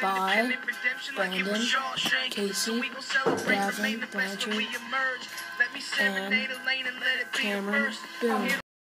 by Brandon, Casey, Gavin, Blanchard, and Cameron Boone.